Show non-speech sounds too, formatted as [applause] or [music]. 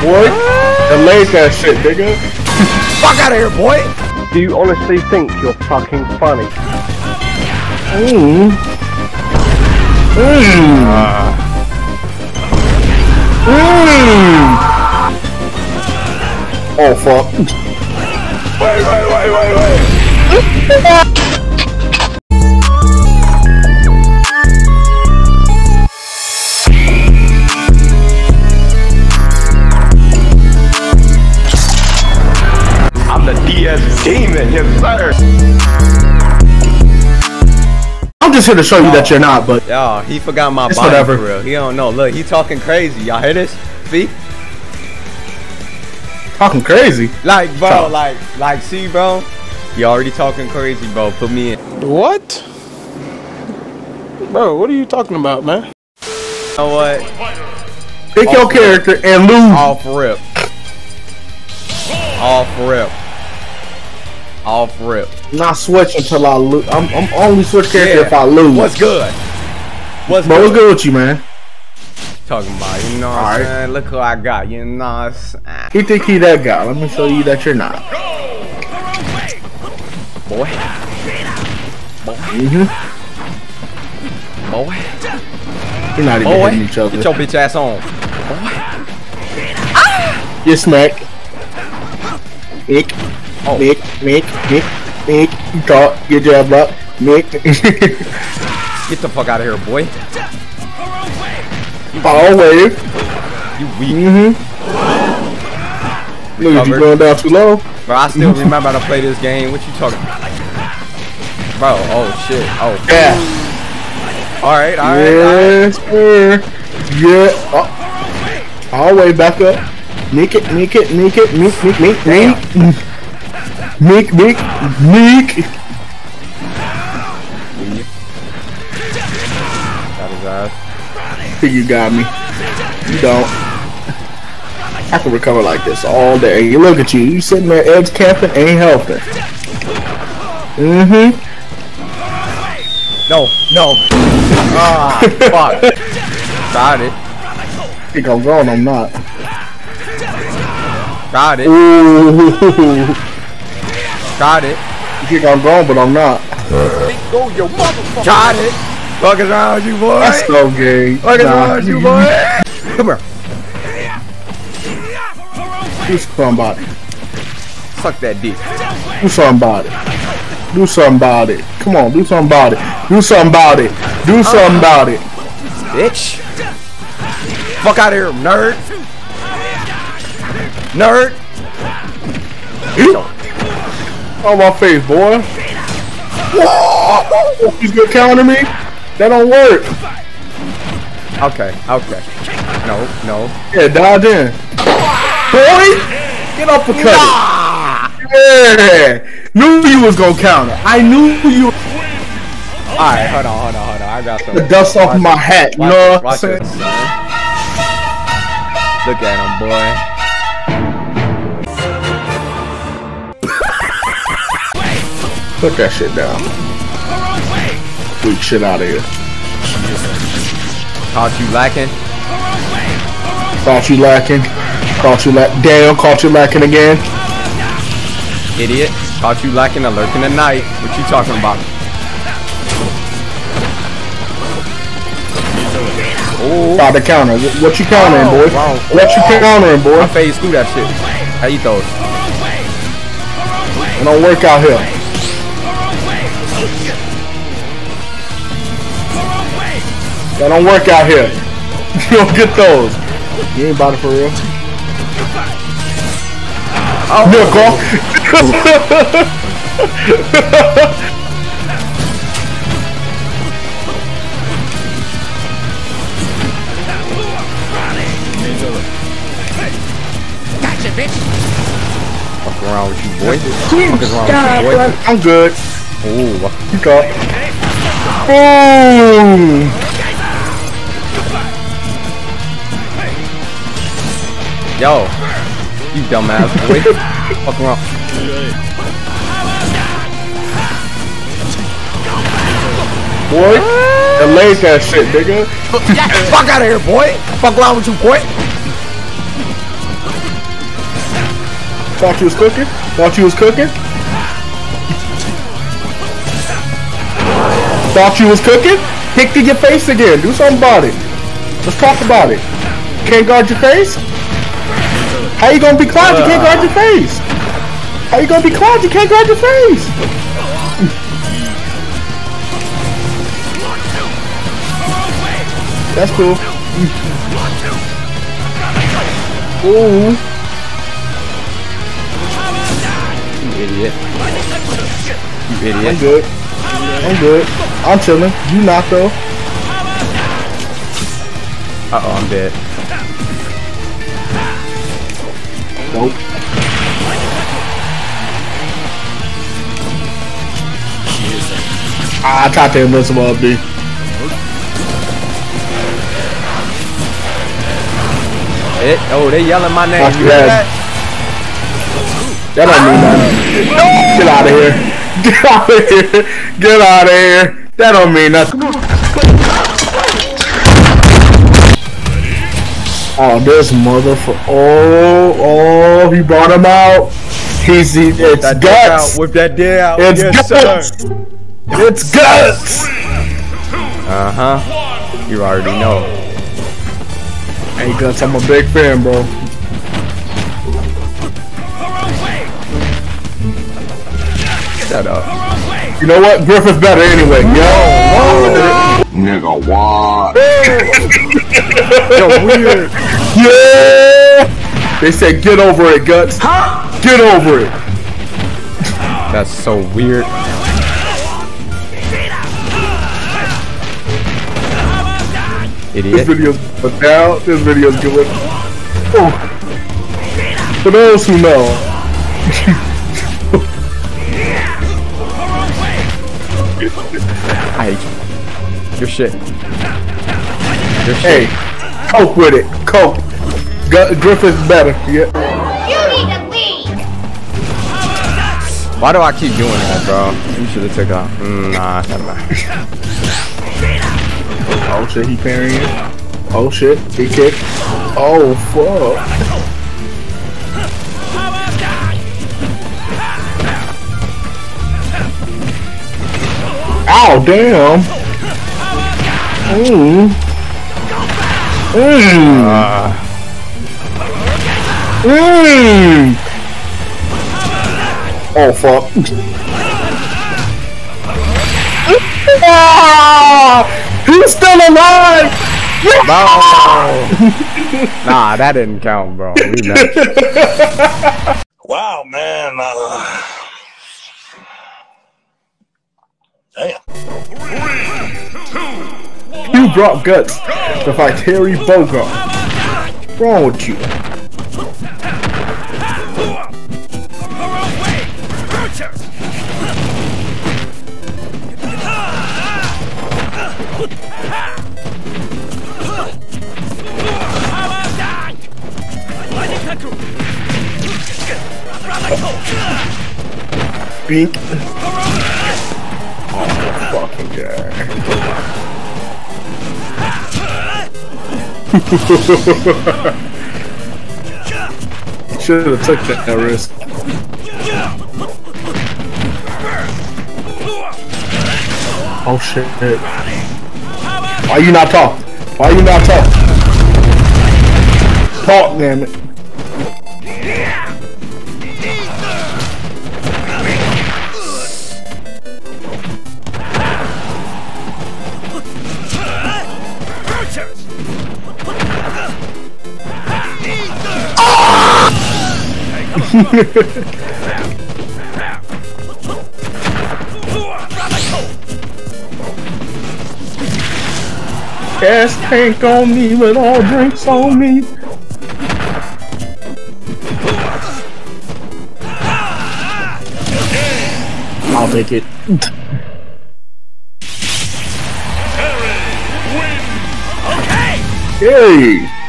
boy. Delay that shit, nigga. Fuck out of here, boy. Do you honestly think you're fucking funny? Mmm. Mmm. Mmm. Oh fuck. Wait, wait, wait, wait, wait. [laughs] sir. I'm just here to show you that you're not, but Yo, he forgot my It's body whatever. for real. He don't know. Look, he talking crazy. Y'all hear this? See? talking crazy. Like, bro, Talk. like, like, see, bro? You already talking crazy, bro. Put me in. What? Bro, what are you talking about, man? You know what? Pick your character and lose. Off rip. Off rip. Off rip. Not switch until I lose. I'm, I'm only switch character Yeah. if I lose. What's good? What's But what's good? good with you, man? Talking about, you know what I'm Alright. saying? Look who I got, you know what I'm saying? He think he that guy. Let me show you that you're not. Boy. Mm-hmm. Boy. You're not even Boy. hitting each other. Get your bitch ass on. Get smacked. Nick. Oh. Nick. Nick. Nick. Nick. You caught. Get your block. Nick. Get the fuck out of here, boy. [laughs] Ball wave. You weak. Mm-hmm. Look you Covered. going down too low. Bro, I still remember how to play this game. What you talking about? Bro, oh shit. Oh. Yeah. Alright, alright. Yes, sir. Yeah. Oh. All the way back up. Nick it, nick it, nick it, nick, nick, nick, nick. Nick, nick, nick. Got his ass. You got me. You don't. I can recover like this all day. You look at you. You sitting there edge camping, ain't helping. Mm-hmm. No, no. Ah, [laughs] fuck. Got it. I Think I'm going, I'm not. Got it. Ooh. [laughs] Got it. You think I'm going, but I'm not. Got it. Fuck is wrong with you, boy? That's so gay. Fuck is Nah. wrong with you, boy? Come here. Do somebody. Suck that dick. Do something about it. Do something about it. Come on, do something about it. Do something about it. Do uh-huh. something about it. Bitch. Fuck out of here, nerd. Nerd. On my face, boy. He's good countering me. That don't work. Okay, okay. No, no. Yeah, dodge in. Boy, get off the cut. Yeah. Knew you was gonna counter. I knew you Alright, hold on, hold on, hold on. I got some. the dust off my hat. You know what I'm saying? Look at him, boy. Put that shit down. Weak shit out of here. Caught you lacking. Caught you lacking. Caught you lack. Damn, caught you lacking again. Idiot. Caught you lacking a lurking the night. What you talking about? Oh, About to counter. What you countering, oh, boy? Wrong. What you countering, boy? I phased through that shit. How you throw it? It don't work out here. That don't work out here. [laughs] You don't get those. You ain't about it for real. Oh, Nickel. Fuck around with you, boy. Fuck is wrong with you, boy? I'm good. Ooh. You got. Boom. Yo. You dumbass boy. [laughs] Fuck around. Boy, delay that shit, nigga. Fuck out of here, boy. Fuck around with you, boy. Thought you was cooking? Thought you was cooking? Thought you was cooking? Kick to your face again. Do something about it. Let's talk about it. Can't guard your face? How you gonna be Cloud? You can't guard your face. How you gonna be Cloud? You can't guard your face. That's cool. Ooh. You idiot. You idiot. I'm good. I'm good. I'm chilling. You not though. Uh oh, I'm dead. Nope. Ah, I tried to invincible up, B. It, oh, they yelling my name. You hear that. that? That don't mean nothing. Get out of here. [laughs] Get out of here. Get out of here. That don't mean nothing. Oh, this motherfucker. Oh, oh, he brought him out. He's, he, it's That dick out. guts. Whip that dick out. It's yes, guts. sir. It's guts. Uh huh. You already know. Hey, guts, I'm a big fan, bro. Shut up. You know what? Griffith's better anyway. Yo. Nigga, what? [laughs] Yo, weird. Yeah. They said get over it, guts. Huh? Get over it. That's so weird. Idiot. This video's but now this video's good. Oh. For those who know, [laughs] I hate you. Your shit. Your hey, shit. cope with it. Cope. Gu- Griffith's better. Yeah. You need to leave. Why do I keep doing that, bro? You should have took off. Mm, nah, never mind. Oh shit, he parrying. Oh shit, he kicked. Oh fuck. Ow, damn. Mmm. Mmm. Mmm. Oh fuck. Ah! He's still alive! No. [laughs] nah, that didn't count, bro. Wow, man. Uh, damn. You brought guts to fight Terry Bogard. What's wrong with you? Bink. Oh, fucking guy. [laughs] Should have took that, that risk. Oh shit. Why you not talk? Why you not talk? Talk, damn it. Gas tank on me with all drinks on me. I'll take it. Terry wins. Okay. Hey!